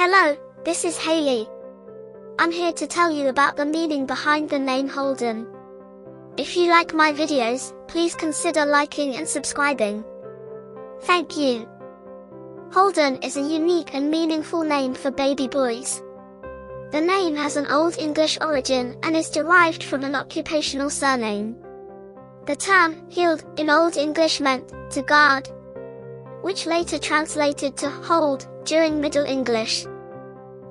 Hello, this is Haley. I'm here to tell you about the meaning behind the name Holden. If you like my videos, please consider liking and subscribing. Thank you. Holden is a unique and meaningful name for baby boys. The name has an Old English origin and is derived from an occupational surname. The term, hild, in Old English meant, to guard, which later translated to hold, during Middle English.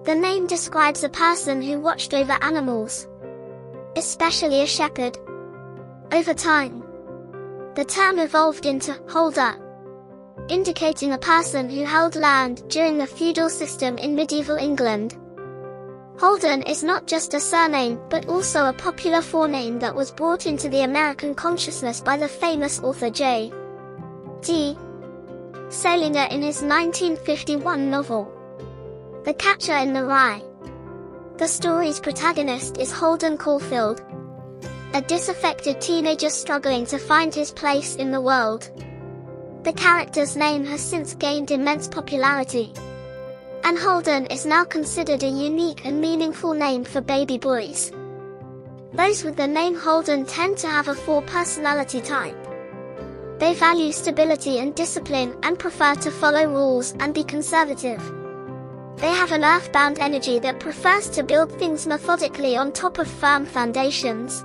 The name describes a person who watched over animals, especially a shepherd. Over time, the term evolved into holder, indicating a person who held land during the feudal system in medieval England. Holden is not just a surname, but also a popular forename that was brought into the American consciousness by the famous author J. D. Salinger in his 1951 novel, The Catcher in the Rye. The story's protagonist is Holden Caulfield, a disaffected teenager struggling to find his place in the world. The character's name has since gained immense popularity. And Holden is now considered a unique and meaningful name for baby boys. Those with the name Holden tend to have a 4 personality type. They value stability and discipline and prefer to follow rules and be conservative. They have an earthbound energy that prefers to build things methodically on top of firm foundations.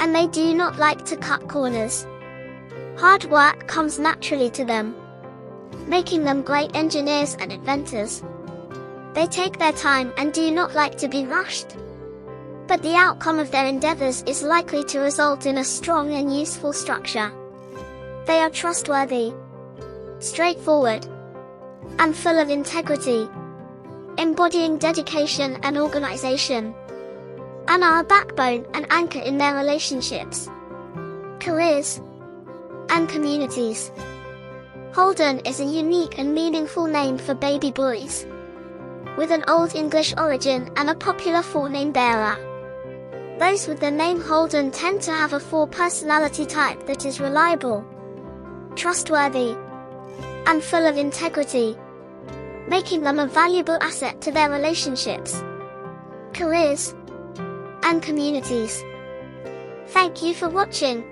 And they do not like to cut corners. Hard work comes naturally to them, making them great engineers and inventors. They take their time and do not like to be rushed. But the outcome of their endeavors is likely to result in a strong and useful structure. They are trustworthy, straightforward, and full of integrity, embodying dedication and organization, and are a backbone and anchor in their relationships, careers, and communities. Holden is a unique and meaningful name for baby boys, with an Old English origin and a popular forename bearer. Those with the name Holden tend to have a 4 personality type that is reliable, trustworthy, and full of integrity, making them a valuable asset to their relationships, careers, and communities. Thank you for watching.